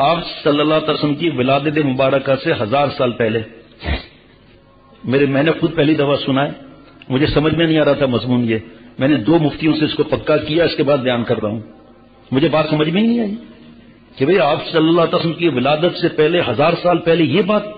आप सल्लल्लाहु अलैहि वसल्लम की विलादत मुबारक से हज़ार साल पहले। मेरे, मैंने खुद पहली दफ़ा सुना है। मुझे समझ में नहीं आ रहा था मजमून ये। मैंने दो मुफ्तियों से इसको पक्का किया, इसके बाद बयान कर रहा हूँ। मुझे बात समझ में ही नहीं आई कि भाई आप सल्लल्लाहु अलैहि की विलादत से पहले, हज़ार साल पहले ये बात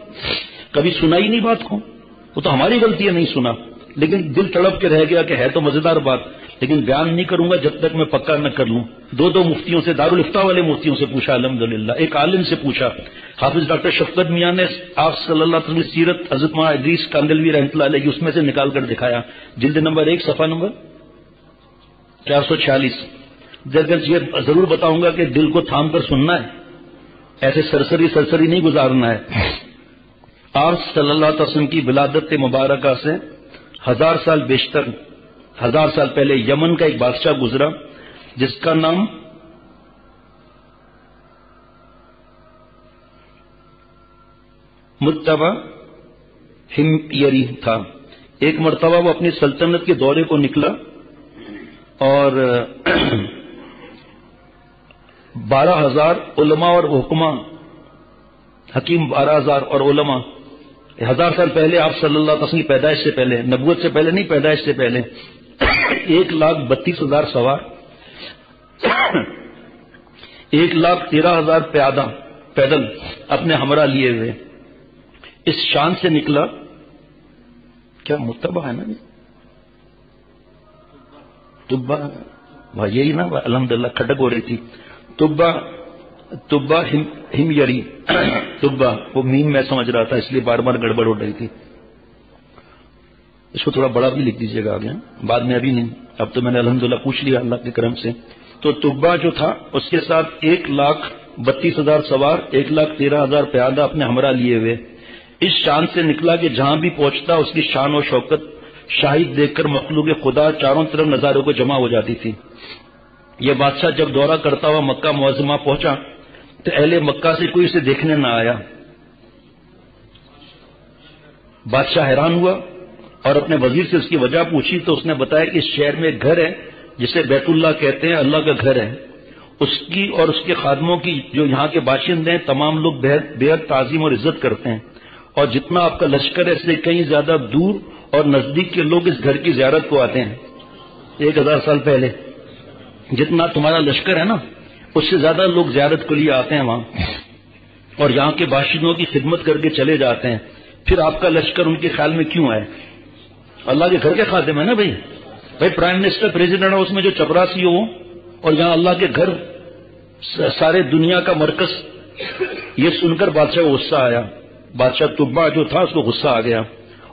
कभी सुना ही नहीं बात को। वो तो हमारी गलती है नहीं सुना। लेकिन दिल तड़प के रह गया कि है तो मज़ेदार बात। लेकिन बयान नहीं करूँगा जब तक मैं पक्का न कर लूँ। दो दो मुफ्तियों से, दारुल इफ्ता वाले मुफ्तियों से पूछा अलहमदुल्ला एक आलिम से पूछा, हाफिज डॉक्टर शफकत मियाँ ने आप सल्लल्लाहु सीरत हज़रत माँ इदरीस कांदलवी रहमत उसमें से निकाल कर दिखाया। जिल्द नंबर एक, सफ़ा नंबर चार सौ छियालीस। ये ज़रूर बताऊँगा कि दिल को थाम कर सुनना है। ऐसे सरसरी सरसरी नहीं गुजारना है। आप सल्लल्लाहु अलैहि की विलादत मुबारक से हज़ार साल बेशतर हज़ार साल पहले यमन का एक बादशाह गुजरा, जिसका नाम मुतबा हिमयरी था। एक मरतबा वो अपनी सल्तनत के दौरे को निकला और बारह हज़ार उलमा और हुक्मा, हकीम बारह हज़ार और उलमा। हज़ार साल पहले आप सल्लल्लाहु अलैहि वसल्लम की पैदाइश से पहले नबूत से पहले नहीं, पैदाइश से पहले। एक लाख बत्तीस हज़ार सवार एक लाख तेरह हज़ार प्यादा पैदल अपने हमरा लिए हुए। इस शान से निकला क्या मुतबा है ना तुब्बा भाई यही ना अलहमदुल्ला खटक हो रही थी। तुब्बा तुब्बा हिम, हिमयरी तुब्बा वो मीम मैं समझ रहा था इसलिए बार बार गड़बड़ हो रही थी। इसको थोड़ा बड़ा भी लिख दीजिएगा आगे। बाद में अभी नहीं। अब तो मैंने अलहमदुल्ला पूछ लिया अल्लाह के क्रम से। तो तुब्बा जो था, उसके साथ एक लाख बत्तीस हज़ार सवार, एक लाख तेरह हज़ार प्यादा अपने हमरा लिए हुए। इस शान से निकला कि जहाँ भी पहुँचता, उसकी शान और शौकत शाहिद देखकर मखलूक खुदा चारों तरफ़ नजारों को जमा हो जाती थी। यह बादशाह जब दौरा करता हुआ मक्का मुआजमा पहुँचा तो अहले मक्का से कोई उसे देखने न आया। बादशाह हैरान हुआ और अपने वज़ीर से उसकी वजह पूछी तो उसने बताया कि इस शहर में एक घर है, जिसे बैतुल्ला कहते हैं, अल्लाह का घर है। उसकी और उसके खादमों की जो यहाँ के बाशिंदे हैं, तमाम लोग बेहद ताजीम और इज़्ज़त करते हैं। और जितना आपका लश्कर है, इससे कहीं ज़्यादा दूर और नज़दीक के लोग इस घर की ज्यारत को आते हैं। एक हज़ार साल पहले, जितना तुम्हारा लश्कर है ना, उससे ज़्यादा लोग ज्यारत के लिए आते हैं वहाँ। और यहाँ के बाशिंदों की खिदमत करके चले जाते हैं। फिर आपका लश्कर उनके ख्याल में क्यों आए अल्लाह के घर के खाते में ना भाई? भाई प्राइम मिनिस्टर प्रेसिडेंट है उसमें जो चपरासी हो, और यहाँ अल्लाह के घर सारे दुनिया का मरकज, ये सुनकर बादशाह गुस्सा आया। बादशाह तुब्बा जो था, उसको गुस्सा आ गया।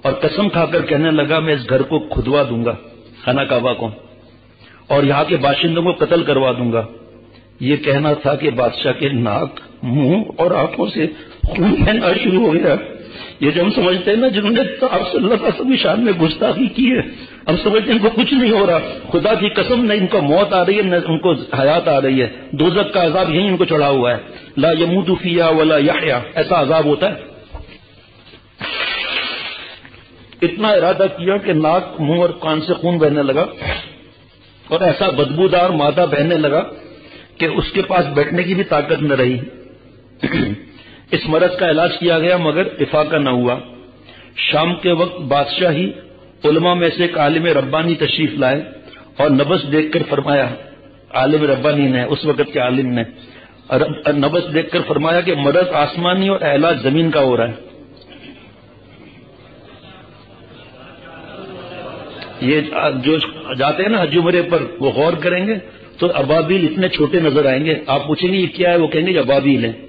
और कसम खाकर कहने लगा, मैं इस घर को खुदवा दूँगा। खाना काबा को और यहाँ के बाशिंदों को कत्ल करवा दूँगा। ये कहना था कि बादशाह के नाक, मुँह और आँखों से खून बहना शुरू हो गया। ये जो हम समझते हैं ना, जिन्होंने तो आप सल्लल्लाहु शान में गुस्ताखी की है, हम समझते हैं इनको कुछ नहीं हो रहा। खुदा की कसम, न इनको मौत आ रही है, न उनको हयात आ रही है। दोजक का अजाब यही उनको चढ़ा हुआ है। ला यमूदुफिया वला याहया, ऐसा अजाब होता है। इतना इरादा किया कि नाक, मुँह और कान से खून बहने लगा। और ऐसा बदबूदार मादा बहने लगा कि उसके पास बैठने की भी ताकत न रही। इस मरज का इलाज किया गया, मगर इफाका न हुआ। शाम के वक्त बादशाह ही उलमा में से एक आलिम रब्बानी तशरीफ़ लाए और नबस देखकर फरमाया, आलिम रब्बानी ने, उस वक्त के आलिम ने नबस देखकर फरमाया कि मरज आसमानी और इलाज ज़मीन का हो रहा है। ये जो जाते हैं ना हज उमरे पर, वो गौर करेंगे तो अबाबील इतने छोटे नज़र आएँगे। आप पूछेंगे ये क्या है, वो कहेंगे अबाबील है।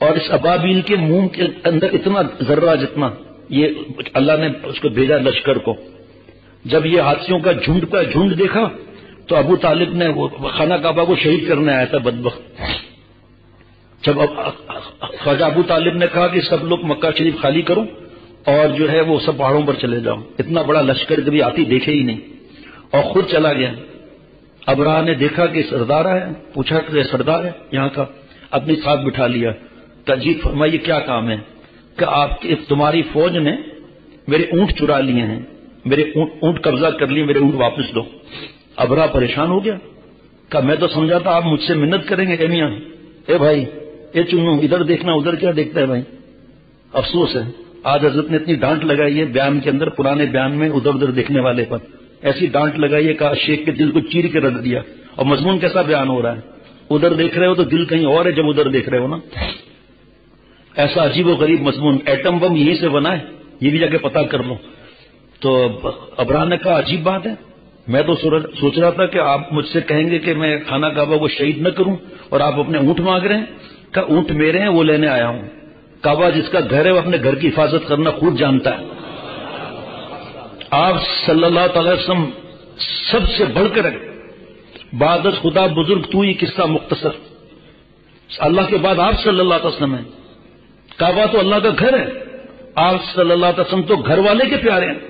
और इस अबाबील के मुँह के अंदर इतना जर्रा जितना ये अल्लाह ने उसको भेजा लश्कर को। जब ये हाथियों का झुंड का झुंड देखा तो अबू तालिब ने वो खाना काबा को शहीद करने आया था बदबक। जब ख्वाजा अबू तालिब ने कहा कि सब लोग मक्का शरीफ खाली करो और जो है वो सब पहाड़ों पर चले जाओ। इतना बड़ा लश्कर कभी आती देखे ही नहीं। और खुद चला गया। अबराह ने देखा कि सरदार है पूछा कि सरदार है, यहाँ का अपने साथ बिठा लिया। तजीद फरमाइए, क्या काम है? कि आपकी तुम्हारी फौज ने मेरे ऊँट चुरा लिए हैं, मेरे ऊँट कब्जा कर लिए, मेरे ऊँट वापस दो। अबरा परेशान हो गया? का मैं तो समझा था आप मुझसे मिन्नत करेंगे? ए ए भाई ये चुनू इधर देखना, उधर क्या देखता है भाई? अफसोस है, आज हज़रत ने इतनी डांट लगाई है बयान के अंदर, पुराने बयान में, उधर उधर देखने वाले पर। ऐसी डांट लगाई है कहा शेख के दिल को चीर के रख दिया। और मजमून कैसा बयान हो रहा है? उधर देख रहे हो तो दिल कहीं और है जब उधर देख रहे हो ना? ऐसा अजीब गरीब मजमून एटम बम यहीं से बना है। ये भी जाके पता कर लो। तो अबराह ने कहा अजीब बात है। मैं तो सोच रहा था कि आप मुझसे कहेंगे कि मैं खाना काबा को शहीद न करूँ और आप अपने ऊँट मांग रहे हैं। का ऊँट मेरे हैं, वो लेने आया हूँ। काबा जिसका घर है, वो अपने घर की हिफाजत करना खुद जानता है। आप सल्लल्लाहु अलैहि वसल्लम सबसे बढ़कर बादत खुदा बुज़ुर्ग तू ही किस्सा मुख्तसर। अल्लाह के बाद आप सल्लल्लाहु अलैहि वसल्लम है। काबा तो अल्लाह का घर है। आप सल्लल्लाहु अलैहि वसल्लम तो घर वाले के प्यारे हैं।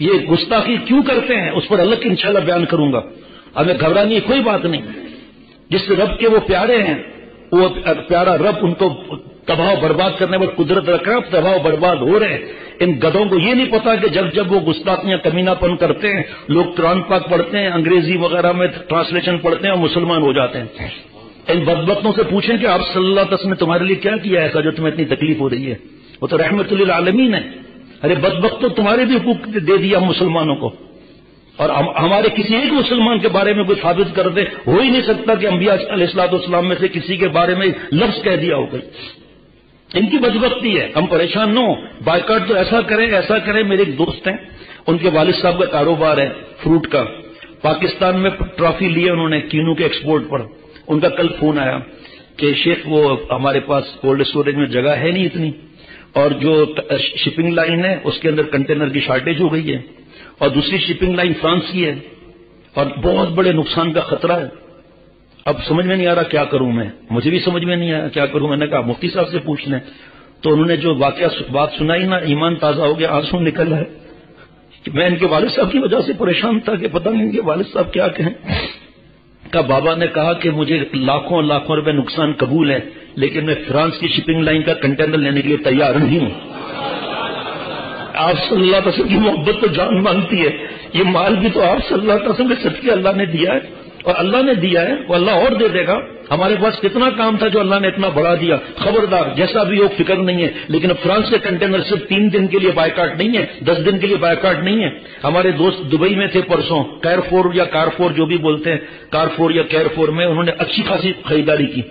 ये गुस्ताखी क्यों करते हैं? उस पर अलग इंशाल्लाह बयान करूँगा। हमें घबरानी कोई बात नहीं। जिस रब के वो प्यारे हैं, वो प्यारा रब उनको तबाह बर्बाद करने पर कुदरत रखा रहा तबाह बर्बाद हो रहे हैं। इन गधों को ये नहीं पता कि जब जब वो गुस्ताखियाँ कमीनापन करते हैं, लोग कुरान पाक पढ़ते हैं, अंग्रेज़ी वगैरह में ट्रांसलेशन पढ़ते हैं और मुसलमान हो जाते हैं। इन बदबकतों से पूछें कि आप अलैहि वसल्लम ने तुम्हारे लिए क्या किया ऐसा जो तुम्हें इतनी तकलीफ़ हो रही है? वो तो रहमत आलमीन है। अरे बदबक तो तुम्हारे भी हुकूक दे दिया मुसलमानों को। और हम, हमारे किसी एक मुसलमान के बारे में कोई साबित कर दे हो ही नहीं सकता कि अम्बिया में से किसी के बारे में लफ्ज कह दिया हो गई इनकी बदबख्ती है। हम परेशान न हो। बाइकाट तो ऐसा करें ऐसा करें। मेरे एक दोस्त हैं। उनके वालिद साहब का कारोबार है फ्रूट का। पाकिस्तान में ट्रॉफी लिए उन्होंने कीनू के एक्सपोर्ट पर। उनका कल फ़ोन आया कि शेख, वो हमारे पास कोल्ड स्टोरेज में जगह है नहीं इतनी। और जो शिपिंग लाइन है, उसके अंदर कंटेनर की शॉर्टेज हो गई है। और दूसरी शिपिंग लाइन फ्रांस की है। और बहुत बड़े नुकसान का खतरा है। अब समझ में नहीं आ रहा क्या करूँ मैं। मुझे भी समझ में नहीं आया क्या करूँ। मैंने कहा, मुफ्ती साहब से पूछ लें तो उन्होंने जो वाकया, बात सुनाई ना, ईमान ताज़ा हो गया, आँसू निकल रहा है मैं इनके वालिद साहब की वजह से परेशान था कि पता नहीं इनके वालिद साहब क्या कहें। का बाबा ने कहा कि मुझे लाखों लाखों रुपए नुकसान कबूल है, लेकिन मैं फ्रांस की शिपिंग लाइन का कंटेनर लेने के लिए तैयार नहीं हूँ। आप सल्लाह तसम की मोहब्बत तो जान मांगती है। ये माल भी तो आप सल्लाह तसम के सदके अल्लाह ने दिया है। और अल्लाह ने दिया है, वो अल्लाह और दे देगा। हमारे पास कितना काम था जो अल्लाह ने इतना बढ़ा दिया। खबरदार, जैसा भी हो फ़िक्र नहीं है, लेकिन फ्रांस के कंटेनर सिर्फ़ तीन दिन के लिए बायकाट नहीं है, दस दिन के लिए बायकाट नहीं है। हमारे दोस्त दुबई में थे परसों कैरफोर या कारफोर जो भी बोलते हैं कारफोर या कैरफोर में उन्होंने अच्छी खासी खरीदारी की।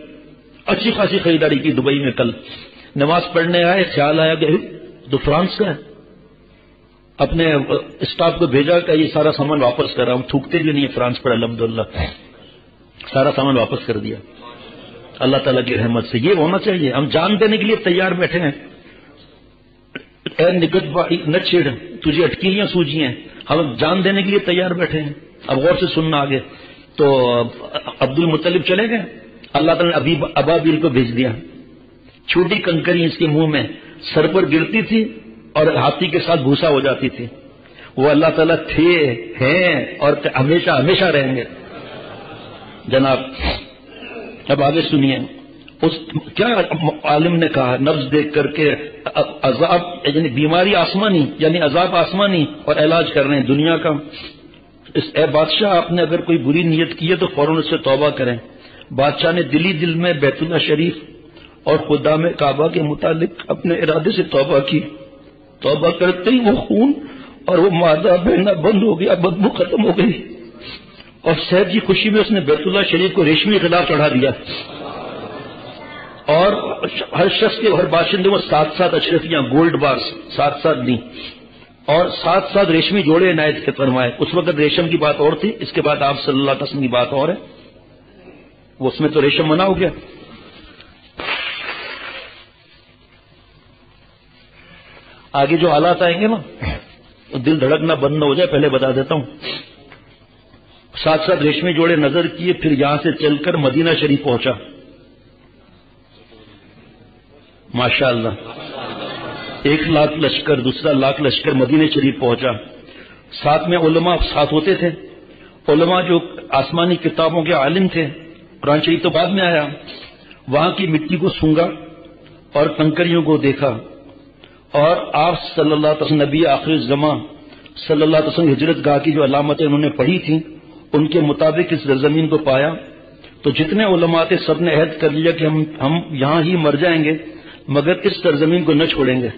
अच्छी खासी खरीदारी की दुबई में कल। नमाज़ पढ़ने आए, ख्याल आया कि तो फ्रांस का है। अपने स्टाफ को भेजा कि ये सारा सामान वापस कर रहा हूँ थूकते भी नहीं है फ्रांस पर, अलहमदुल्ला। सारा सामान वापस कर दिया। अल्लाह ताला की रहमत से। ये होना चाहिए। हम जान देने के लिए तैयार बैठे हैं। निगत न छेड़, तुझे अटकीलियाँ सूझी हैं। हम जान देने के लिए तैयार बैठे हैं। अब गौर से सुनना आगे। तो अब्दुल मुतलिब चले गए। अल्लाह तला ने अभी, अबाबिल को भेज दिया। छोटी कंकरी इसके मुँह में सर पर गिरती थी। और हाथी के साथ भूसा हो जाती थी। वो अल्लाह ताला थे, हैं और हमेशा हमेशा रहेंगे। जनाब, अब आगे सुनिए। उस, क्या आलिम ने कहा, नब्ज देख करके अजाब, यानी बीमारी आसमानी, यानी अजाब आसमानी और इलाज कर रहे हैं दुनिया का। इस, ए बादशाह, आपने अगर कोई बुरी नीयत की है तो फ़ौरन उससे तौबा करें। बादशाह ने दिली दिल में बैतुल्ला शरीफ और खुदा में काबा के मुतालिक अपने इरादे से तौबा की। तौबा करते ही वो खून और वो मादा बहना बंद हो गया, बदबू खत्म हो गई। और सैद की खुशी में उसने बैतुल्ला शरीफ को रेशमी खिलाफ चढ़ा दिया। और हर शख्स के, हर बाशिंदे को सात सात अशरफियाँ, गोल्ड बार्स सात सात दी। और सात सात रेशमी जोड़े नायत के फरमाए। उस वक्त रेशम की बात और थी, इसके बाद आप सल्लल्लाहु की बात और है। उसमें तो रेशम मना हो गया। आगे जो हालात आएँगे ना तो दिल धड़कना बंद हो जाए, पहले बता देता हूँ। साथ साथ रेशमी जोड़े नज़र किए, फिर यहाँ से चलकर मदीना शरीफ पहुँचा। माशाल्लाह। एक लाख लश्कर, दूसरा लाख लश्कर मदीने शरीफ पहुँचा। साथ में उलमा साथ होते थे। उलमा जो आसमानी किताबों के आलिम थे, कुरान शरीफ तो बाद में आया। वहाँ की मिट्टी को सूँगा और कंकरियों को देखा। और आप अलैहि नबी आखिर जमा अलैहि वसल्लम हिजरत गाह की जो अलामतें उन्होंने पढ़ी थी, उनके मुताबिक इस ज़मीन को पाया। तो जितने उलमा थे सबने अहद कर लिया कि हम हम यहाँ ही मर जाएँगे, मगर इस सरजमीन को न छोड़ेंगे।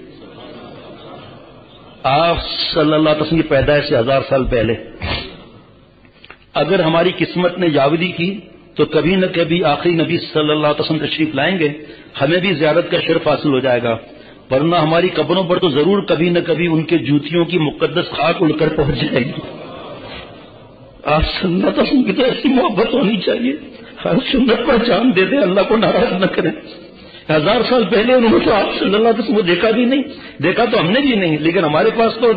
आप अलैहि की पैदाइश से हज़ार साल पहले। अगर हमारी किस्मत ने यावदी की तो कभी न कभी आखिरी नबी सल्लल्लाहु तशरीफ़ लाएँगे, हमें भी जियारत का शर्फ हासिल हो जाएगा। वरना हमारी कब्रों पर तो ज़रूर कभी न कभी उनके जूतियों की मुकदस खाक उड़कर पहुँच जाएगी। आप सन्नत की तो ऐसी मोहब्बत होनी चाहिए। हर सुन्नत पर जान दे दे, अल्लाह को नाराज़ न करें। हज़ार साल पहले उन्होंने तो आप सल्लल्लाहु अलैहि वसल्लम देखा भी नहीं। देखा तो हमने भी नहीं, लेकिन हमारे पास तो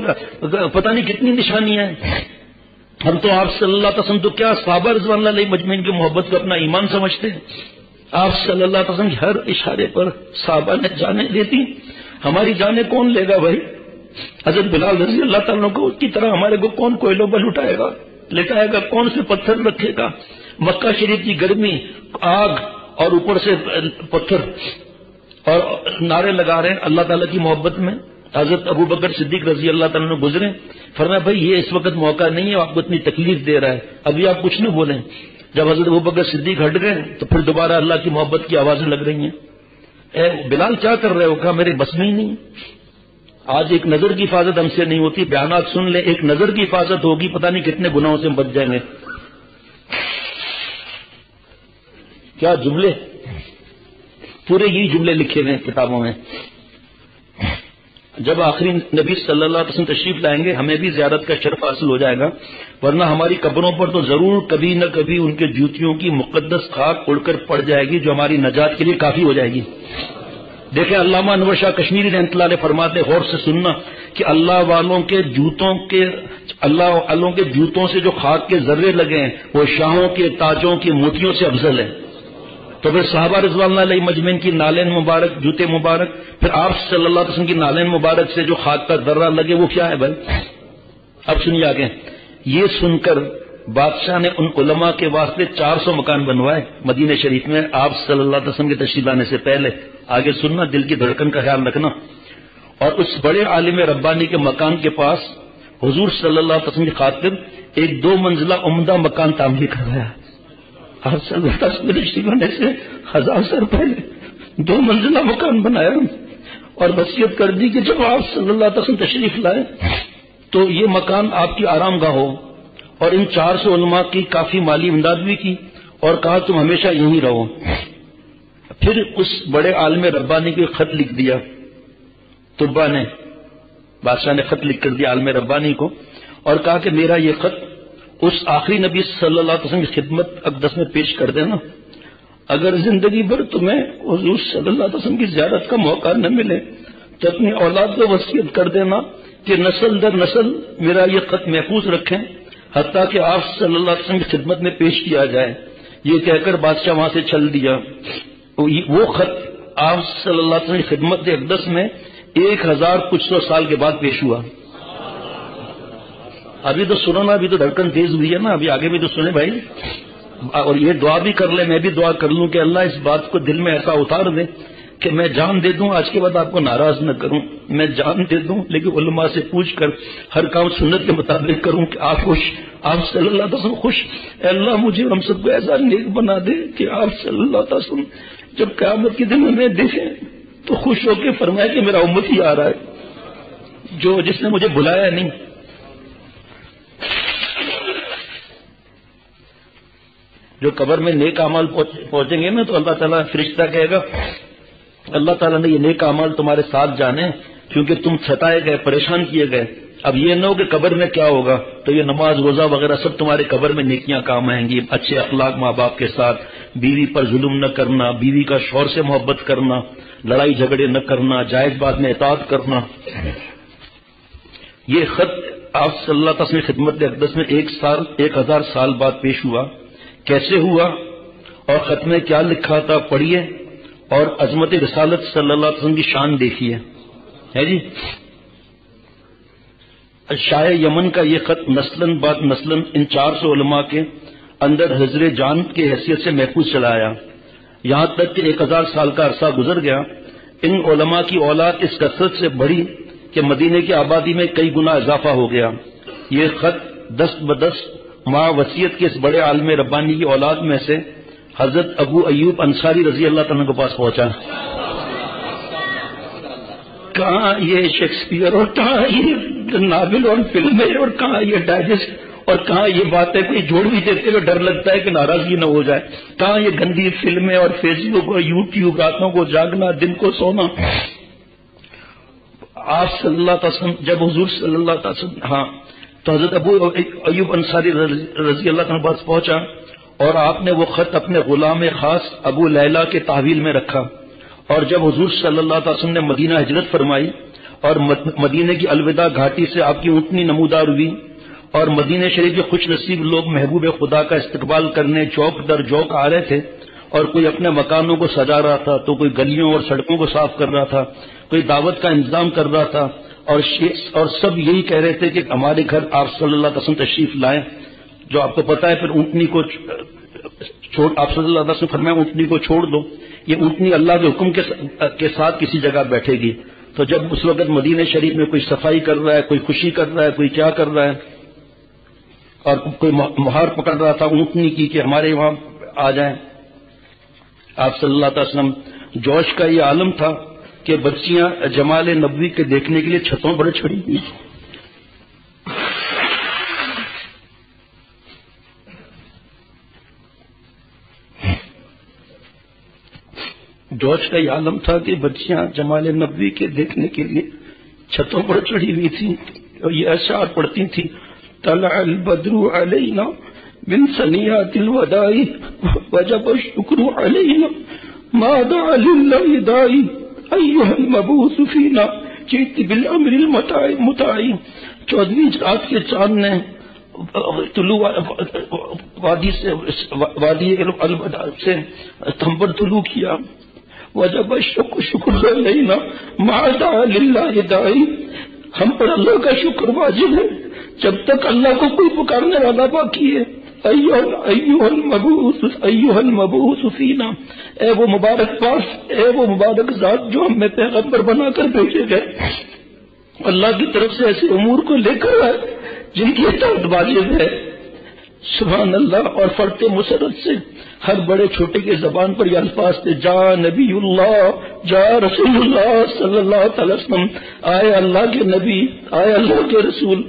पता नहीं कितनी निशानियाँ हैं। हम तो आप सल्लल्लाहु अलैहि वसल्लम तो क्या साबर रजवान मजमैन की मोहब्बत को अपना ईमान समझते हैं? आप सल्लल्लाहु अलैहि वसल्लम हर इशारे पर साहबा ने जाने देती। हमारी जाने कौन लेगा भाई? हज़रत बिलाल रज़ी अल्लाह तला को उसकी तरह हमारे को कौन कोयलों पर उठाएगा लेटाएगा, कौन से पत्थर रखेगा? मक्का शरीफ की गर्मी, आग और ऊपर से पत्थर। और नारे लगा रहे हैं अल्लाह ताला की मोहब्बत में। हज़रत अबू बकर सिद्दीक रज़ी अल्लाह तला गुजरे। फरमाया, भाई, ये इस वक्त मौका नहीं है, आपको इतनी तकलीफ़ दे रहा है। अभी आप कुछ नहीं बोले। जब हज़रत अबू बकर सिद्दीक हट गए तो फिर दोबारा अल्लाह की मोहब्बत की आवाज़ें लग रही हैं। ए, बिलाल क्या कर रहे हो? कहा मेरे बस में ही नहीं। आज एक नज़र की हिफाजत हमसे नहीं होती। बयान सुन ले एक नज़र की हिफाजत होगी पता नहीं कितने गुनाहों से बच जाएँगे। क्या जुमले? पूरे यही जुमले लिखे हुए किताबों में। जब आखिरी नबी सल्लल्लाहु अलैहि वसल्लम तशरीफ़ लाएँगे, हमें भी ज्यारत का शर्फ हासिल हो जाएगा। वरना हमारी कब्रों पर तो ज़रूर कभी न कभी उनके जूतियों की मुकदस खाक उड़कर पड़ जाएगी, जो हमारी नजात के लिए काफ़ी हो जाएगी। देखें, अल्लामा अनवर शाह कश्मीरी रहमतुल्लाह ने फरमाते गौर से सुनना कि अल्लाह वालों के जूतों के, अल्लाह वालों के जूतों से जो खाक के जर्रे लगे हैं, वो शाहों के, ताजों की मोतियों से अफजल है। तो फिर साहबा रिजवान मजमिन की नालेन मुबारक, जूते मुबारक, फिर आप सल्लल्लाहु अलैहि की नालेन मुबारक से जो खाक का दर्रा लगे, वो क्या है भाई? अब सुनिए आगे। ये सुनकर बादशाह ने उन उलमा के वास्ते 400 मकान बनवाए मदीने शरीफ में। आप सल्लल्लाहु अलैहि के तशरीफ़ आने से पहले आगे सुनना, दिल की धड़कन का ख्याल रखना। और उस बड़े आलिम रब्बानी के मकान के पास हजूर सल्लल्लाहु अलैहि की खातिर एक दो मंजिला उमदा मकान तामीर करवाया। तस्वीर होने से हज़ार साल पहले दो मंजिला मकान बनाया और वसीयत कर दी कि जब आप सल्लल्लाहु अलैहि तशरीफ़ लाए तो ये मकान आपकी आराम गाह हो और इन चार सौ उलमा की काफ़ी माली इमदाद भी की और कहा, तुम हमेशा यहीं रहो। फिर उस बड़े आलम रब्बानी को खत लिख दिया। तुब्बा ने बादशाह ने खत लिख कर दिया आलम रब्बानी को और कहा कि मेरा ये खत उस आखिरी नबी सल्लल्लाहु अलैहि वसल्लम की खिदमत अकदस में पेश कर देना। अगर ज़िंदगी भर तुम्हें हजूर सल्लल्लाहु अलैहि वसल्लम की ज्यारत का मौका न मिले तो अपनी औलाद को वसीयत कर देना कि नस्ल दर नस्ल मेरा ये खत महफूज रखें हती कि आप सल्लल्लाहु अलैहि की खिदमत में पेश किया जाए। ये कहकर बादशाह वहाँ से चल दिया। वो खत आप सल्लल्लाहु की खिदमत अकदस में एक हज़ार कुछ सौ साल के बाद पेश हुआ। अभी तो सुनो ना, अभी तो धड़कन तेज हुई है ना, अभी आगे भी तो सुने भाई। और ये दुआ भी कर ले, मैं भी दुआ कर लूँ कि अल्लाह इस बात को दिल में ऐसा उतार दे कि मैं जान दे दूँ, आज के बाद आपको नाराज़ न करूँ। मैं जान दे दूँ, लेकिन उलमा से पूछ कर हर काम सुन्नत के मुताबिक करूँ कि आप खुश, आप सल्लल्लाहु अलैहि वसल्लम खुश। अल्लाह मुझे हम सबको ऐसा नेक बना दे कि आप सल्लल्लाहु अलैहि वसल्लम जब क्यामत के दिन हमें देखें तो खुश होकर फरमाए कि मेरा उम्मत ही आ रहा है। जो जिसने मुझे बुलाया नहीं जो कबर में नेक अमल पहुँचेंगे ना तो अल्लाह ताला फरिश्ता कहेगा, अल्लाह ताला ने ये नेक अमल तुम्हारे साथ जाने, क्योंकि तुम छताए गए, परेशान किए गए। अब ये न हो कि कबर में क्या होगा तो ये नमाज़, रोजा वगैरह सब तुम्हारे कबर में नेकियाँ काम आएँगी, अच्छे अखलाक माँ बाप के साथ, बीवी पर जुल्म न करना, बीवी का शौर से मोहब्बत करना, लड़ाई झगड़े न करना, जायज़ बात में एतात करना। ये खत आप सल्लल्लाहु अलैहि खिदमत अकदस में एक साल, एक हज़ार साल बाद पेश हुआ। कैसे हुआ और खत में क्या लिखा था पढ़िए और अजमत रसालत सल्लल्लाहु अलैहि वसल्लम की शान देखिए। है जी? शाह यमन का ये खत नस्लन बाद नस्लन इन चार सौ उलमा के अंदर हजरे जान की हैसियत से महफूज चलाया। यहाँ तक कि एक हज़ार साल का अरसा गुजर गया। इन ओलमा की औलाद इस कसरत से बढ़ी कि मदीने की आबादी में कई गुना इजाफा हो गया। ये खत दस्त बदस्त माँ वसीयत के इस बड़े आलम रब्बानी की औलाद में से हज़रत अबू अयूब अंसारी रज़ी अल्लाह तला के पास पहुँचा। कहा ये शेक्सपियर और कहा ये नावल और फ़िल्में और कहा ये डाइजेस्ट और कहा ये बातें कोई जोड़ भी देते हुए डर लगता है कि नाराज़गी न हो जाए। कहा ये गंदी फ़िल्में और फेसबुक और यूट्यूब रातों को जागना, दिन को सोना। आप सल्लल्लाहु जब हजूर सल्लल्लाहु हाँ तो हज़रत अबू अयूब अंसारी रज़ी अल्लाह के पास पहुँचा और आपने वो खत अपने गुलाम खास अबू लैला के तहवील में रखा। और जब हजूर सल्लल्लाहु ने मदीना हज़रत फरमाई और मदीने की अलविदा घाटी से आपकी ऊँटनी नमूदार हुई और मदीने शरीफ के खुश नसीब लोग महबूब खुदा का इस्तेबाल करने चौक दर चौक आ रहे थे और कोई अपने मकानों को सजा रहा था तो कोई गलियों और सड़कों को साफ़ कर रहा था, कोई दावत का इंतज़ाम कर रहा था और और सब यही कह रहे थे कि हमारे घर आप सल्लल्लाहु अलैहि वसल्लम तशरीफ़ लाए जो आपको पता है फिर ऊँटनी को छोड़ आप सल्लल्लाहु अलैहि वसल्लम फरमाए ऊँटनी को छोड़ दो। ये ऊँटनी अल्लाह के हुक्म के, साथ किसी जगह बैठेगी। तो जब उस वक्त मदीने शरीफ में कोई सफ़ाई कर रहा है कोई खुशी कर रहा है कोई क्या कर रहा है और कोई मुहार पकड़ रहा था ऊँटनी की कि हमारे वहाँ आ जाए आप सल्लल्लाहु जोश का ये आलम था। कि बच्चियाँ जमाल नबी के देखने के लिए छतों पर छड़ी हुई जोश का यह आलम था कि बच्चियाँ जमाल नबी के देखने के लिए छतों पर चढ़ी हुई थी और ये अशार पढ़ती थी तला अल बदरू अलैना बिन सनिया दिल वदाई, वजब शुक्र अलैना, मादा दाई अय्युहल मबूस फीना चित बिल अमरिल मुताई चौदहवीं रात के चाँद ने तुलु वादी से मादा दाई। हम पर अल्लाह का शुक्र वाजिब है। जब तक अल्लाह को कोई पुकारने वाला बाकी है। अय्युहल मबूस अय्युहल मबूस ए वो मुबारक पास, ए वो मुबारक जात जो हमें पैगंबर बनाकर भेजे गए। अल्लाह की तरफ़ से ऐसे उमूर को लेकर आए, जिनकी इतात वाजिब है। सुबह अल्लाह और फरते मुसरत से हर बड़े छोटे के जबान पर यह अल्फाज थे। जा नबी जा रसूलुल्लाह सल्लल्लाहु अलैहि वसल्लम, आए अल्लाह के नबी, आए अल्लाह के रसूल।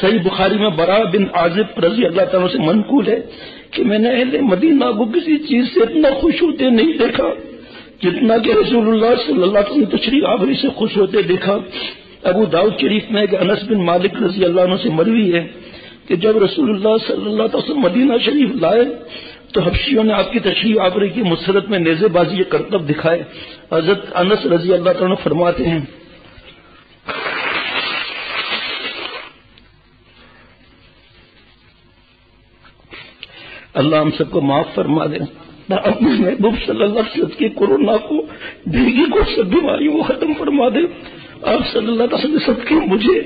सही बुखारी में बरा बिन आजिब रज़ी अल्लाह तला से मनकूल है कि मैंने अहले मदीना को किसी चीज़ से इतना खुश होते नहीं देखा, जितना कि रसूलुल्लाह सल्लल्लाहु अलैहि वसल्लम तशरी आवरी से खुश होते देखा। अबू दाऊद शरीफ में एक अनस बिन मालिक रज़ी अल्लाह से मरवी है। कि जब रसूलुल्लाह सल्लल्लाहु अलैहि वसल्लम मदीना शरीफ लाए तो हफ्शियों ने आपकी तशरी आवरी की मुसरत में नेजेबाजी करतब दिखाए। हज़रत अनस रज़ी अल्लाह फरमाते हैं, अल्लाह हम सबको माफ़ फरमा दे। अपने महबूब सल्लल्लाहु अलैहि वसल्लम की कोरोना को, भीगी को, सब बीमारियों को खत्म फरमा दे। आप सल्लल्लाहु अलैहि वसल्लम सबके मुझे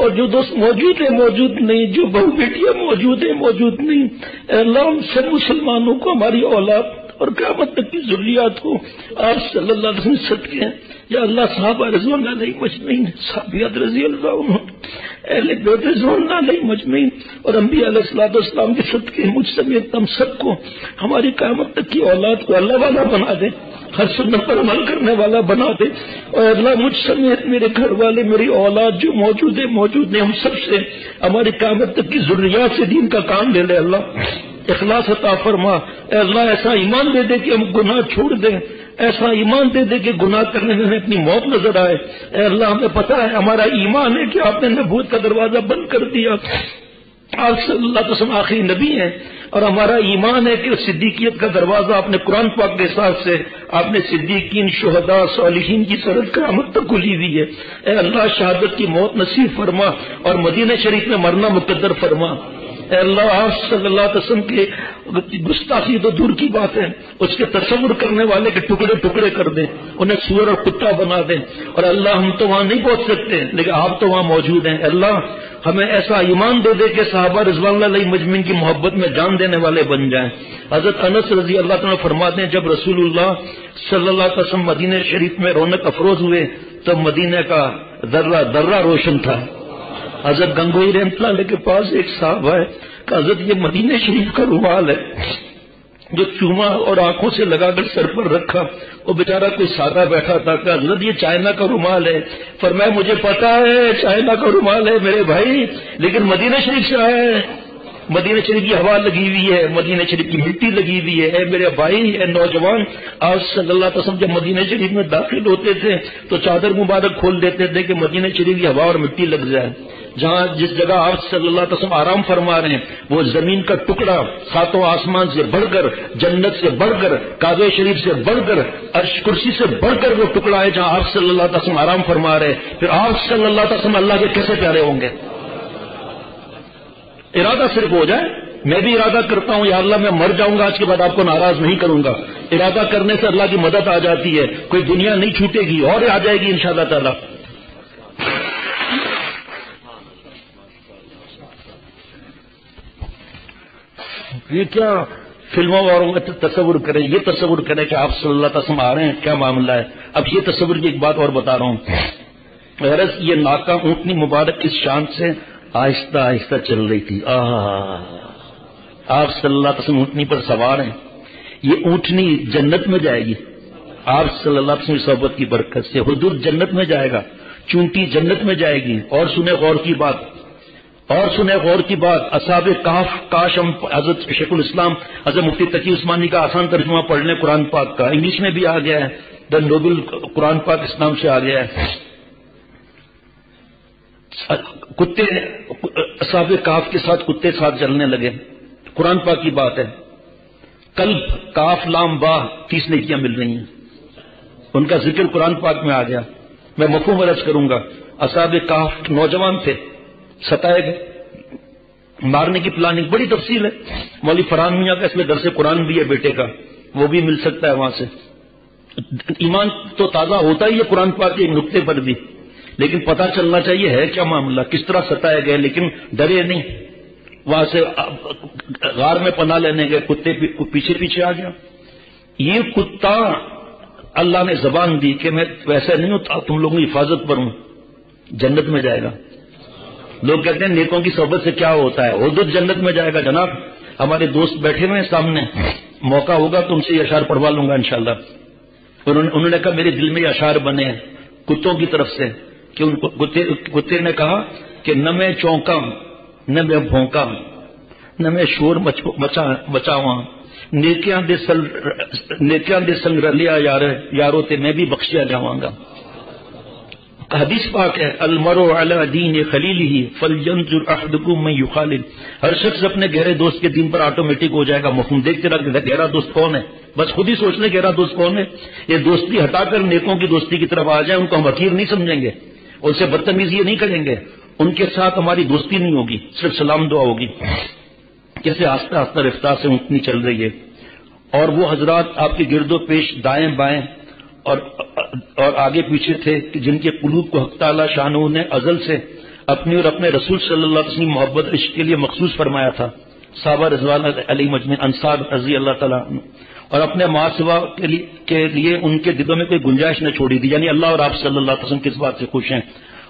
और जो दोस्त मौजूद है, मौजूद नहीं, जो बहु बेटियाँ मौजूद है, मौजूद नहीं अल्लाह सब मुसलमानों को हमारी औलाद और क्यामत तक की जरूरियात को आप सल्लल्लाहु अलैहि वसल्लम सदके हैं। या अल्लाह साहब रजवान नहीं मजमैन साबियत रज़ी अल्लाह अहले बेत रजवान नहीं मजमैन और अम्बी अलैहिस्सलाम के सदके मुझ समेत हम सबको हमारी क्यामत तक की औलाद को अल्लाह वाला बना दे। हर सुन्नत पर अमल करने वाला बना दे। और अल्लाह मुझ समेत मेरे घर वाले मेरी औलाद जो मौजूद है मौजूद है हम सबसे हमारी कामत तक की जरूरियात से दीन का काम ले ले अल्लाह। इखलास अता फरमा अल्लाह, ऐसा ईमान दे दे कि हम गुनाह छोड़ दें। ऐसा ईमान दे दे कि गुनाह करने में अपनी मौत नज़र आए। अल्लाह, हमें पता है, हमारा ईमान है कि आपने नबूत का दरवाज़ा बंद कर दिया। आप सल्लल्लाहु आखिरी नबी हैं। और हमारा ईमान है कि सिद्दीकियत का दरवाज़ा आपने कुरान पाक के हिसाब से, आपने सिद्दीकीन, शहदा, सालिहीन की सरद करामत तक खुली हुई है। अल्लाह, शहादत की मौत नसीब फरमा और मदीना शरीफ में मरना मुकदर फरमा। अल्लाह आप सल्लल्लाहु के गुस्ताखी तो दूर की बात है। उसके तस्वुर करने वाले के टुकड़े टुकड़े कर दें। उन्हें सुअर और कुत्ता बना दें। और अल्लाह हम तो वहाँ नहीं पहुँच सकते, लेकिन आप तो वहाँ मौजूद हैं। अल्लाह हमें ऐसा ईमान दे दे कि साहबा रिजवान मजमिन की मोहब्बत में जान देने वाले बन जाए। हज़रत अनस रज़ी अल्लाह फरमाते हैं, जब रसूलुल्लाह सल्लल्लाहु अलैहि वसल्लम मदीने शरीफ में रौनक अफरोज हुए, तब मदीने का दर्रा दर्रा रोशन था। हज़रत गंगोई रहमतला के पास एक साहब है हज़रत, ये मदीने शरीफ का रुमाल है, जो चूमा और आँखों से लगाकर सर पर रखा, वो बेचारा कोई सादा बैठा था कि हज़रत, ये चाइना का रुमाल है। पर मैं मुझे पता है, चाइना का रुमाल है मेरे भाई, लेकिन मदीना शरीफ से आया है। मदीना शरीफ की हवा लगी हुई है, मदीना शरीफ की मिट्टी लगी हुई है। मेरे भाई है नौजवान, आज सल्लल्लाहु अलैहि वसल्लम जब मदीना शरीफ में दाखिल होते थे तो चादर मुबारक खोल देते थे कि मदीना शरीफ की हवा और मिट्टी लग जाए। जहाँ जिस जगह आप सल्लल्लाहु अलैहि वसल्लम आराम फरमा रहे हैं, वो ज़मीन का टुकड़ा सातों आसमान से बढ़कर, जन्नत से बढ़कर काबे शरीफ से बढ़कर, अर्श कुर्सी से बढ़कर वो टुकड़ा है जहाँ आप सल्लल्लाहु अलैहि वसल्लम आराम फरमा रहे हैं। फिर आप सल्लल्लाहु अलैहि वसल्लम अल्लाह के कैसे प्यारे होंगे? इरादा सिर्फ़ हो जाए। मैं भी इरादा करता हूँ, या अल्लाह मैं मर जाऊँगा, आज के बाद आपको नाराज़ नहीं करूँगा। इरादा करने से अल्लाह की मदद आ जाती है। कोई दुनिया नहीं छूटेगी, और आ जाएगी, इंशाल्लाह ताला। ये क्या फ़िल्मों वालों का तस्वुर करें, ये तस्वुर करें कि आप सल्लल्लाहु अलैहि वसल्लम आ रहे हैं, क्या मामला है? अब ये तस्वुर की एक बात और बता रहा हूँ। गरज ये नाका ऊंटनी मुबारक इस शान से आहिस्ता आहिस्ता चल रही थी। आ, आप सल्लल्लाहु अलैहि वसल्लम पर सवार हैं। ये ऊंटनी जन्नत में जाएगी। आप सल्लल्लाहु अलैहि सोबत की बरकत से हजूर जन्नत में जाएगा, चूंटी जन्नत में जाएगी। और सुने गौर की बात, और सुने गौर की बात, असाब काफ, काश हम हज़रत शेखुल इस्लाम, हज़रत मुफ्ती तकी उस्मानी का आसान तर्जुमा पढ़ लें कुरान पाक का। इंग्लिश में भी आ गया है, द नोबल कुरान पाक इस्लाम से आ गया है। कुत्ते असाब काफ के साथ कुत्ते साथ चलने लगे। कुरान पाक की बात है। कल काफ, लाम, वाह, तीस नेकियाँ मिल रही हैं। उनका ज़िक्र कुरान पाक में आ गया। मैं मफहूम अर्ज़ करूँगा। असाब काफ नौजवान थे। सताए गए। मारने की प्लानिंग बड़ी तफसील है। मौली फरहान मियाँ का इसमें दरसे कुरान भी है बेटे का। वो भी मिल सकता है वहाँ से। ईमान तो ताज़ा होता ही है कुरान पाक के नुकते पर भी। लेकिन पता चलना चाहिए है क्या मामला, किस तरह सताए गए, लेकिन डरे नहीं। वहाँ से गार में पना लेने गए, कुत्ते पीछे पीछे आ गया। ये कुत्ता अल्लाह ने जबान दी कि मैं वैसा नहीं होता तुम लोगों की हिफाजत पर हूँ। जन्नत में जाएगा। लोग कहते हैं, नेकों की सोबत से क्या होता है? उर्दू जन्नत में जाएगा जनाब। हमारे दोस्त बैठे हुए हैं सामने। मौका होगा तो उनसे अशार पढ़वा लूँगा इंशाला उन्होंने कहा, मेरे दिल में अशार बने कुत्तों की तरफ़ से। कि उनको कुत्ते ने कहा कि न मैं चौंका न मैं भोंका न मैं शोर मचा दे सल नेकियाँ दे संग रलिया यार, यारो ते मैं भी बख्शिया जावांगा। हदीस पाक है, अलमरो अला दीन खलील ही फल जंजुर अहदकू मैं युखालिल। हर शख्स अपने गहरे दोस्त के दिन पर ऑटोमेटिक हो जाएगा। मफहूम देखते रह गहरा दोस्त कौन है? बस खुद ही सोच ले गहरा दोस्त कौन है? ये दोस्ती हटाकर नेकों की दोस्ती की तरफ़ आ जाए, उनको हम हकीर नहीं समझेंगे। उनसे बदतमीजी नहीं करेंगे। उनके साथ हमारी दोस्ती नहीं होगी, सिर्फ़ सलाम दुआ होगी। कैसे आस्ता आस्ता रफ्तार से उठनी चल रही है। और वो हजरात आपके गिरदो पेश दाएँ बाएँ और और आगे पीछे थे कि जिनके कुलूब को हकताला शाहू ने अजल से अपनी और अपने रसूल सल्लल्लाहु मोहब्बत इश्क के लिए मखसूस फरमाया था। साबा रजवान अली मजमे अंसार रज़ी अल्लाह तला और अपने मासवा के लिए, के लिए उनके दिलों में कोई गुंजाइश न छोड़ी दी। यानी अल्लाह और आप सल्लल्लाहु अलैहि किस बात से खुश हैं?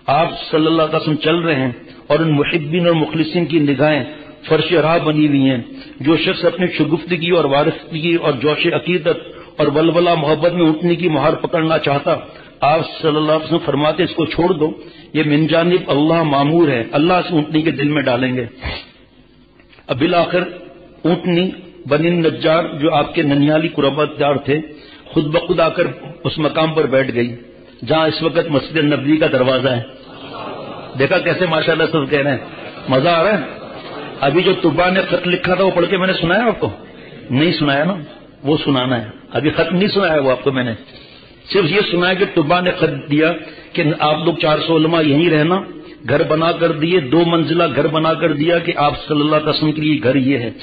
आप सल्लल्लाहु अलैहि चल रहे हैं और उन मुहिबिन और मुखलिसिन की निगाहें फर्श राह बनी हुई हैं जो शख्स अपनी शगुफ्तगी और वारफगी और जोश अकीदत और बलबला मोहब्बत में उठने की मुहार पकड़ना चाहता आप सल्लल्लाहु अलैहि वसल्लम फरमाते इसको छोड़ दो। ये मिनजानिब अल्लाह मामूर है। अल्लाह से ऊँटनी के दिल में डालेंगे। अब बिल आखिर ऊँटनी बनिन नज्जार, जो आपके ननियाली कुरबतदार थे, खुद ब खुद आकर उस मकाम पर बैठ गई, जहाँ इस वक्त मस्जिद नबी का दरवाज़ा है। देखा कैसे माशाल्लाह सब कह रहे हैं। मज़ा आ रहा है? अभी जो तुबा ने खत लिखा था, वो पढ़ के मैंने सुनाया आपको? नहीं सुनाया ना? वो सुनाना है। अभी खत नहीं सुनाया वो आपको मैंने। सिर्फ़ ये सुनाया कि तुबा ने खत दिया कि आप लोग चार सौ उलमा यहीं रहना, घर बना कर दिए, दो मंजिला घर बना कर दिया कि आप सल्लल्लाहु अलैहि के लिए घर ये है।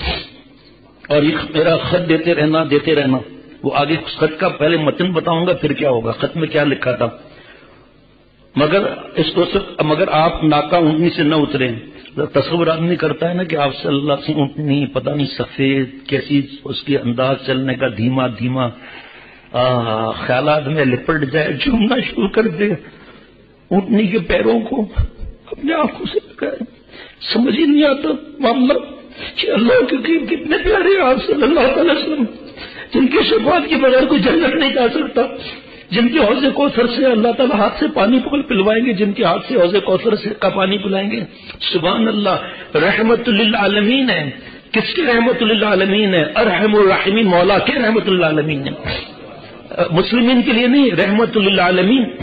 और ये मेरा खत देते रहना देते रहना। वो आगे खत का पहले मतन बताऊँगा, फिर क्या होगा? खत में क्या लिखा था? मगर इसको सिर्फ़, मगर आप नाका ऊँटनी से न उतरे। तस्वर आदमी करता है ना कि आप सल्लल्लाहु से ऊँटनी, पता नहीं सफ़ेद कैसी उसके अंदाज चलने का धीमा धीमा ख्याल में लिपट जाए, झूमना शुरू कर दे। ऊँटनी के पैरों को अपने आँखों से समझ ही नहीं आता, मामला कि अल्लाह के कितने प्यारे आप सल्लल्लाहु अलैहि वसल्लम। जिनकी शफात के बगैर कोई जन्नत नहीं जा सकता। जिनके हौजे कौसर से अल्लाह ताला हाथ से पानी पकड़ पिलवाएँगे, जिनके हाथ से हौजे कौसर से का पानी पिलाएँगे। सुबह अल्लाह रहमत आलमीन है। किसके रहमत आलमीन है? अरहमीन मौला के रहमत आलमीन है। मुस्लिमीन के लिए नहीं रहमत आलमीन।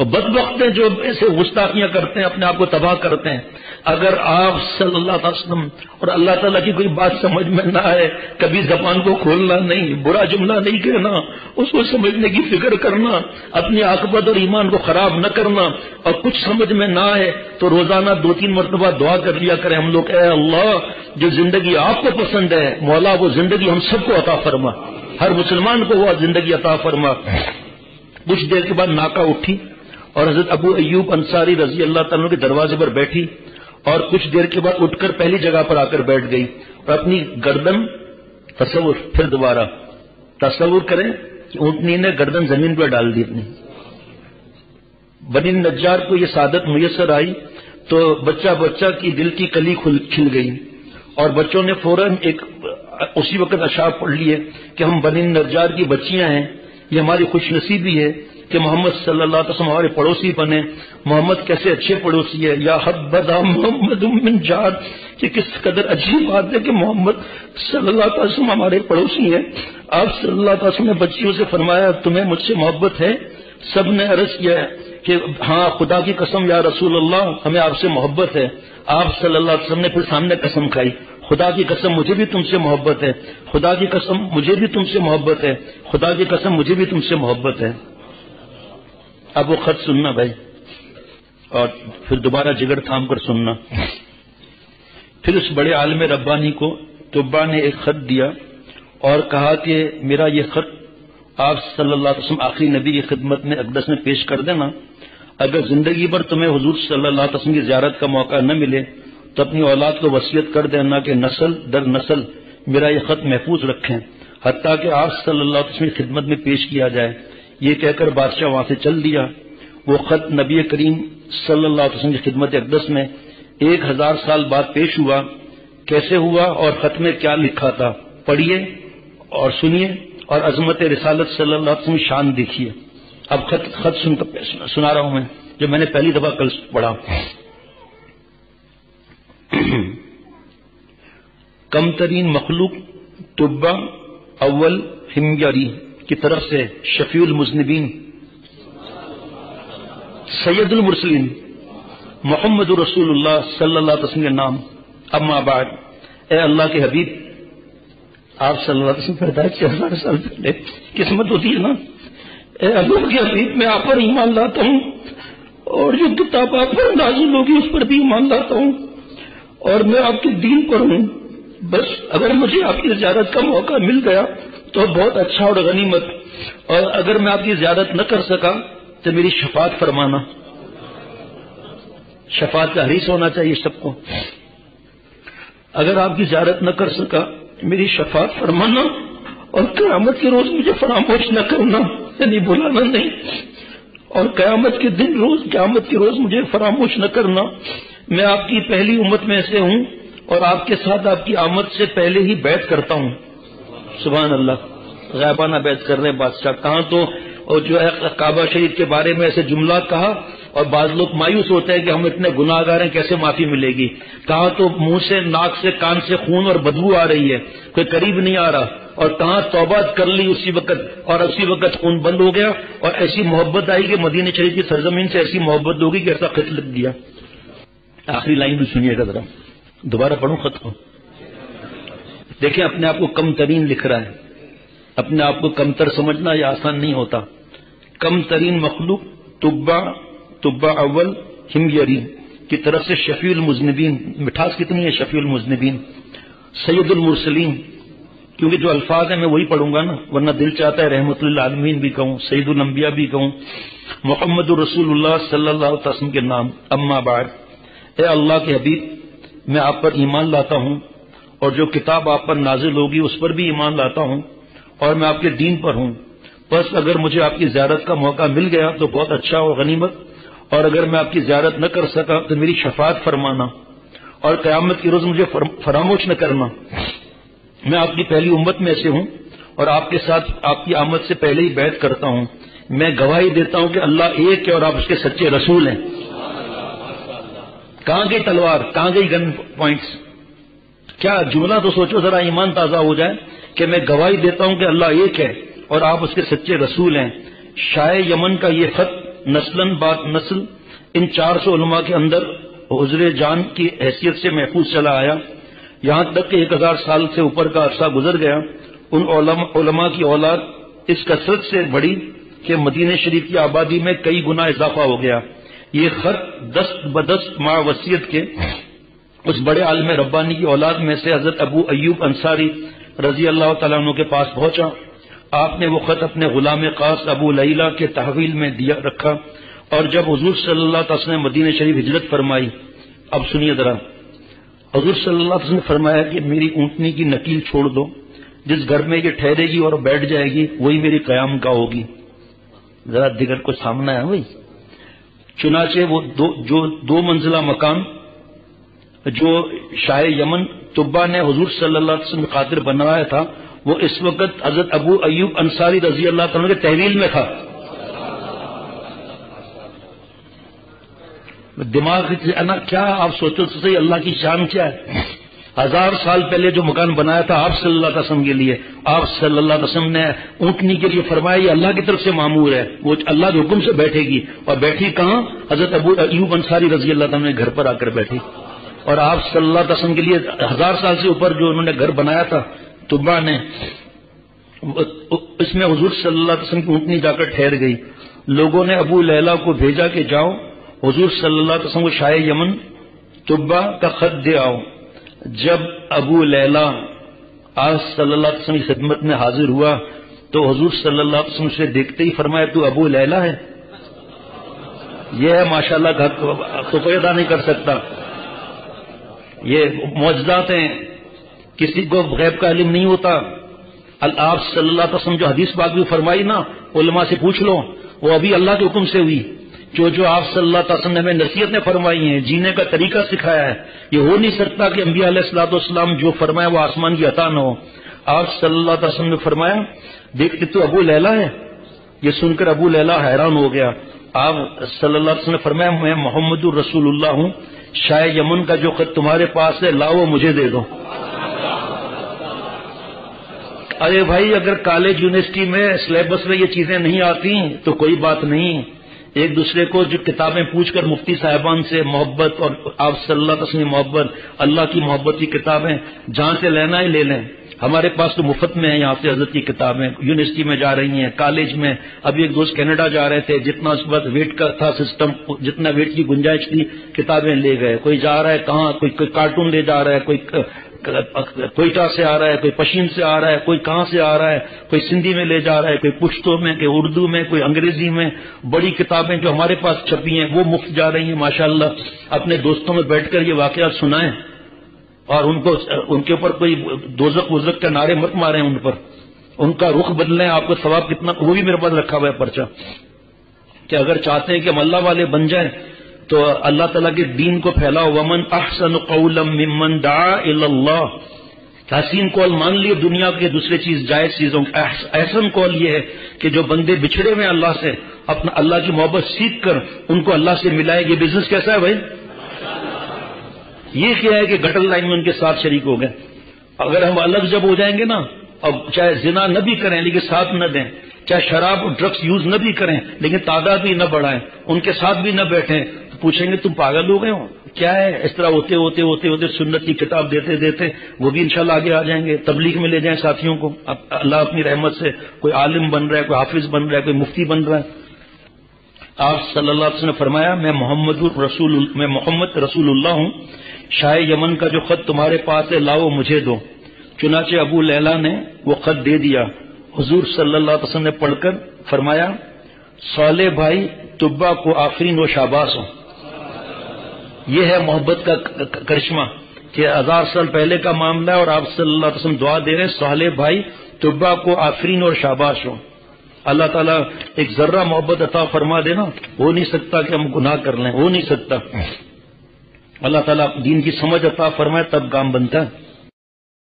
और बद वक्त जो ऐसे गुस्ताखियाँ करते हैं, अपने आप को तबाह करते हैं। अगर आप सल्लल्लाहु अलैहि वसल्लम और अल्लाह ताला की कोई बात समझ में ना आए, कभी जबान को खोलना नहीं, बुरा जुमला नहीं कहना, उसको समझने की फ़िक्र करना, अपनी आकबत और ईमान को खराब न करना और कुछ समझ में ना आए तो रोज़ाना दो तीन मरतबा दुआ कर लिया करें हम लोग अल्लाह, जो ज़िंदगी आपको पसंद है, मौला, वो ज़िंदगी हम सबको अता फरमा। हर मुसलमान को वो ज़िंदगी अता फरमा। कुछ देर के बाद नाका उठी और हज़रत अबू अयूब अंसारी रज़ी अल्लाह तला के दरवाजे पर बैठी और कुछ देर के बाद उठकर पहली जगह पर आकर बैठ गई और अपनी गर्दन तस्वुर फिर दोबारा तस्वुर करें कि ऊंटनी ने गर्दन ज़मीन पर डाल दी अपनी। बनी नज्जार को यह सादत मुयसर आई तो बच्चा बच्चा की दिल की कली खुल, खिल गई और बच्चों ने फ़ौरन एक, उसी वक्त अशार पढ़ लिए कि हम बनी नज्जार की बच्चियाँ हैं, ये हमारी खुशनसीबी है कि मोहम्मद सल्लल्लाहु अलैहि वसल्लम हमारे पड़ोसी बने। मोहम्मद कैसे अच्छे पड़ोसी है? या हब्बदा मोहम्मद जाद? कि किस कदर अच्छी बात है कि मोहम्मद सल्लल्लाहु अलैहि वसल्लम हमारे पड़ोसी हैं। आप सल्लल्लाहु अलैहि वसल्लम ने बच्चियों से फरमाया, तुम्हें मुझसे मोहब्बत है? सबने अर्ज़ किया कि हाँ खुदा की कसम, या रसूल अल्लाह हमें आपसे मोहब्बत है। आप सल्लल्लाहु अलैहि ने फिर सामने कसम खाई, खुदा की कसम, मुझे भी तुमसे मोहब्बत है। खुदा की कसम, मुझे भी तुमसे मोहब्बत है। खुदा की कसम, मुझे भी तुमसे मोहब्बत है। अब वो खत सुनना भाई। और फिर दोबारा जिगर थाम कर सुनना। फिर उस बड़े आलम रब्बानी को तुब्बा ने एक खत दिया और कहा कि मेरा ये खत आप सल्लल्लाहु अलैहि वसल्लम आखिरी नबी की खिदमत में अकदस में पेश कर देना। अगर ज़िंदगी भर तुम्हें हजूर सल्लल्लाहु अलैहि वसल्लम की जियारत का मौका न मिले तो अपनी औलाद को वसीयत कर देना कि नस्ल दर नस्ल मेरा ये खत महफूज रखें हती कि आप सल्लल्लाहु अलैहि वसल्लम की खिदमत में पेश किया जाए। ये कहकर बादशाह वहाँ से चल दिया। वो खत नबी करीम सल्लल्लाहु अलैहि वसल्लम की खिदमत अकदस में एक हज़ार साल बाद पेश हुआ। कैसे हुआ और खत में क्या लिखा था? पढ़िए और सुनिए और अजमत रिसालत सल्लल्लाहु अलैहि वसल्लम शान देखिए। अब खत खत सुन, सुना रहा हूँ मैं, जो मैंने पहली दफ़ा कल पढ़ा। कमतरीन मखलूक तुब्बा अव्वल हिमयारी की तरफ़ से शफीउल मुजनबीन मुरसलीन मोहम्मद रसूलुल्लाह सल्लल्लाहु अलैहि वसल्लम नाम। अम्मा ए अल्लाह के हबीब, आप सल्लल्लाहु अलैहि पैदा छह हज़ार साल पहले। किस्मत होती है ना? ए अल्लाह के हबीब, मैं आप पर ईमान लाता हूँ और जो किताब आप पर नाजिल होगी, उस पर भी ईमान लाता हूँ और मैं आपके दीन पर हूँ। बस अगर मुझे आपकी ज्यारत का मौका मिल गया तो बहुत अच्छा और गनीमत। और अगर मैं आपकी ज्यारत न कर सका तो मेरी शफात फरमाना। शफात का हरीस होना चाहिए सबको। अगर आपकी ज्यारत न कर सका मेरी शफात फरमाना और क्यामत के रोज मुझे फरामोश न करना, यानी बुलाना नहीं। और क्यामत के दिन रोज, क्यामत के रोज मुझे फरामोश न करना। मैं आपकी पहली उम्मत में से हूँ और आपके साथ आपकी आमद से पहले ही बैठ करता हूँ। सुबह अल्लाह गैबाना बैत कर रहे बादशाह। कहा तो? और जो है, काबा शरीफ के बारे में ऐसे जुमला कहा, और बाद लोग मायूस होते हैं कि हम इतने गुनाहगार हैं, कैसे माफ़ी मिलेगी? कहा तो मुँह से, नाक से, कान से खून और बदबू आ रही है, कोई करीब नहीं आ रहा। और कहा तौबा कर ली उसी वक्त, और उसी वक्त खून बंद हो गया, और ऐसी मोहब्बत आई कि मदीने शरीफ की सरजमीन से ऐसी मोहब्बत होगी कि ऐसा खत लग गया आखिरी लाइन भी सुनिएगा जरा। दोबारा पढ़ू खत को देखिए, अपने आप को कम तरीन लिख रहा है। अपने आप को कमतर समझना यह आसान नहीं होता। कम तरीन मखलूक, तुब्बा तुब्बा अव्वल हिमयरी की तरफ़ से शफीउल मुजनबीन, मिठास कितनी है शफीउल मुजनबीन? सैयदुल मुरसलीन, क्योंकि जो अल्फाज है मैं वही पढ़ूँगा ना, वरना दिल चाहता है रहमतुल्ल आलमीन भी कहूँ सईदुल अंबिया भी कहूँ मोहम्मद अलैहि वसल्लम के नाम। अम्मा बाद ए अल्लाह के हबीब मैं आप पर ईमान लाता हूँ और जो किताब आप पर नाजिल होगी, उस पर भी ईमान लाता हूँ और मैं आपके दीन पर हूँ। बस अगर मुझे आपकी ज्यारत का मौका मिल गया तो बहुत अच्छा और गनीमत। और अगर मैं आपकी ज्यारत न कर सका तो मेरी शफात फरमाना और कयामत की रोज मुझे फरामोश न करना। मैं आपकी पहली उम्मत में से हूँ और आपके साथ आपकी आमद से पहले ही बैठ करता हूँ। मैं गवाही देता हूँ कि अल्लाह एक है और आप उसके सच्चे रसूल हैं। कहाँ गई तलवार? कहाँ गई गन पॉइंट्स क्या जुमला तो सोचो, जरा ईमान ताज़ा हो जाए कि मैं गवाही देता हूँ कि अल्लाह एक है और आप उसके सच्चे रसूल हैं। शाय यमन का ये खत नस्लन बात नस्ल, इन चार सौ के अंदर हजर जान की हैसियत से महफूज चला आया। यहाँ तक कि एक हज़ार साल से ऊपर का अरसा गुजर गया। उन की औलाद इस कसरत से बढ़ी कि मदीन शरीफ की आबादी में कई गुना इजाफा हो गया। ये खत दस्त बदस्त माँ वसीयत के, उस बड़े आलम रब्बानी की औलाद में से हज़रत अबू अयूब अंसारी रज़ी अल्लाह तु के पास पहुँचा। आपने वो खत अपने गुलाम खास अबू लैला के तहवील में दिया रखा और जब हजूर सल्लाम ने मदीन शरीफ हिजरत फरमाई, अब सुनिए जरा। हजूर सल्लाम ने फरमाया कि मेरी ऊंटनी की नकील छोड़ दो, जिस घर में ये ठहरेगी और बैठ जाएगी, वही मेरी कयाम का होगी। जरा दिगर को सामना है वही चुनाचे वो दो, जो दो मंजिला मकान, जो शाह यमन तुब्बा ने हजूर सल्ला खातिर बनवाया था, वो इस वक्त हज़रत अबू अयूब अंसारी रज़ी अल्लाह के तहवील में था। दिमाग ना क्या आप सोचो तो सही अल्लाह की शान क्या है? हज़ार साल पहले जो मकान बनाया था, आप सल्लल्लाहु अलैहि वसल्लम के लिए, आप सल्लल्लाहु अलैहि वसल्लम ने ऊंटनी के लिए फरमाया, अल्लाह की तरफ़ से मामूर है, वो अल्लाह के हुक्म से बैठेगी। और बैठी कहाँ? हज़रत अबू अयूब अंसारी रज़ी अल्लाह ने घर पर आकर बैठी। और आप सल्लल्लाहु अलैहि वसल्लम के लिए हज़ार साल से ऊपर जो उन्होंने घर बनाया था, तुब्बा ने, इसमें हजूर सल्लल्लाहु अलैहि वसल्लम की ऊंटनी जाकर ठहर गई। लोगों ने अबू लैला को भेजा कि जाओ, हजूर सल्लल्लाहु अलैहि वसल्लम को शाह यमन, तुब्बा का खत दे आओ। जब अबू लैला आज सल्लल्लाहु अलैहि वसल्लम की खिदमत में हाजिर हुआ तो हजूर वसल्लम से देखते ही फरमाया, तू अबू लैला है? यह है, माशाल्लाह तो कोई अदा नहीं कर सकता। ये मौजदात हैं। किसी को गैब का इलम नहीं होता। आप सल्लल्लाहु अलैहि जो हदीस बात भी फरमाई ना, उलमा से पूछ लो। वो अभी अल्लाह के हुक्म से हुई। जो जो आप सल्लल्लाहु अलैहि वसल्लम ने नसीहत फरमाई है, जीने का तरीका सिखाया है, ये हो नहीं सकता कि अम्बिया सलाम जो फरमाया वो आसमान की अता न हो। आप सल्लल्लाहु अलैहि ने फरमाया देखते तो अबू लैला है। ये सुनकर अबू लैला हैरान हो गया। आप वसल्लम ने फरमाया, मैं मोहम्मद रसूलुल्लाह हूँ शाह यमन का जो खत तुम्हारे पास है, लाओ मुझे दे दो। अरे भाई, अगर कॉलेज, यूनिवर्सिटी में, सिलेबस में ये चीज़ें नहीं आती तो कोई बात नहीं। एक दूसरे को जो किताबें पूछकर मुफ्ती साहबान से मोहब्बत और आप वसल्लम मोहब्बत, अल्लाह की मोहब्बत की किताबें जहाँ से लेना ही ले लें। हमारे पास तो मुफ़्त में है, यहाँ से हज़रत की किताबें। यूनिवर्सिटी में जा रही हैं, कॉलेज में। अभी एक दोस्त कनाडा जा रहे थे, जितना उस वक्त वेट का था सिस्टम जितना वेट की गुंजाइश थी, किताबें ले गए। कोई जा रहा है कहाँ, कोई कोई कार्टून ले जा रहा है, कोई कोयटा से आ रहा है, कोई पश्चिम से आ रहा है, कोई कहाँ से आ रहा है, कोई सिंधी में ले जा रहा है, कोई पुश्तो में, कोई उर्दू में, कोई अंग्रेज़ी में। बड़ी किताबें जो हमारे पास छपी हैं, वो मुफ़्त जा रही हैं, माशाल्लाह। अपने दोस्तों में बैठकर ये वाकया सुनाएँ और उनको, उनके ऊपर कोई दोजक वोजक के नारे मत मारे उन पर। उनका रुख बदलें, आपको सवाब कितना, वो भी मेरे पास रखा हुआ है पर्चा। कि अगर चाहते हैं कि हम अल्लाह वाले बन जाए तो अल्लाह तला के दीन को फैलाओ वमन अहसन कौलम मिमन हसीन कौल मान लिए, दुनिया के दूसरे चीज़, जायज़ चीज़ों एहसन कौल ये है कि जो बंदे बिछड़े हुए अल्लाह से, अपना अल्लाह की मोहब्बत सीख कर उनको अल्लाह से मिलाए, ये बिज़नेस कैसा है भाई? ये क्या है कि गटर लाइन में उनके साथ शरीक हो गए। अगर हम अलग जब हो जाएँगे ना, अब चाहे जिना न भी करें, लेकिन साथ न दें, चाहे शराब और ड्रग्स यूज़ न भी करें, लेकिन तादाद भी न बढ़ाएँ, उनके साथ भी न बैठें पूछेंगे, तुम पागल हो गए हो? क्या है? इस तरह होते होते होते होते सुन्नत की किताब देते देते वो भी इंशाल्लाह आगे आ जाएँगे। तबलीग में ले जाएँ साथियों को। अब अल्लाह अपनी रहमत से कोई आलिम बन रहा है, कोई हाफिज बन रहा है, कोई मुफ्ती बन रहा है। आप सल्लल्लाहु अलैहि वसल्लम ने फरमाया, मैं मोहम्मद रसूल मैं मोहम्मद रसूलुल्लाह हूँ। शाह यमन का जो खत तुम्हारे पास है, लाओ मुझे दो। चुनाचे अबू लैला ने वो खत दे दिया। हुजूर सल्लल्लाहु अलैहि वसल्लम ने पढ़कर फरमाया, साले भाई, तुब्बा को आखिरी नो शाबाश हो। ये है मोहब्बत का करिश्मा कि हज़ार साल पहले का मामला है और आप सल्लल्लाहु अलैहि वसल्लम दुआ दे रहे हैं साले भाई तुब्बा को आफरीन और शाबाश हो। अल्लाह ताला एक जर्रा मोहब्बत अता फरमा देना हो नहीं सकता कि हम गुनाह कर लें हो नहीं सकता। अल्लाह ताला दीन की समझ अता फरमाए तब काम बनता है।